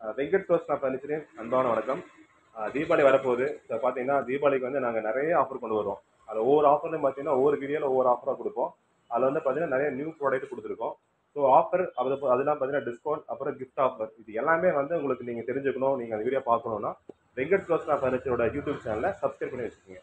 வெங்கட் வெங்கட் நான் ஃபர்னிச்சரின் அன்பான வணக்கம். தீபாவளி வரப்போகுது. ஸோ பார்த்தீங்கன்னா தீபாவளிக்கு வந்து நாங்கள் நிறைய ஆஃபர் கொண்டு வருவோம். அதில் ஒவ்வொரு ஆஃபர்லையும் பார்த்தீங்கன்னா ஒவ்வொரு வீடியோவில் ஒவ்வொரு ஆஃபராக கொடுப்போம். அதில் வந்து பார்த்தீங்கன்னா நிறைய நியூ ப்ராடக்ட் கொடுத்துருக்கோம். ஸோ ஆஃபர் அது அதெல்லாம் பார்த்தீங்கன்னா டிஸ்கவுண்ட் அப்புறம் கிஃப்ட் ஆஃபர் இது எல்லாமே வந்து உங்களுக்கு நீங்கள் தெரிஞ்சுக்கணும். நீங்கள் அந்த வீடியோ பார்க்கணுன்னா வெங்கட் சோஸ்னா ஃபர்னிச்சரோட யூடியூப் சேனலை சப்ஸ்கிரைப் பண்ணி வச்சுக்கோங்க.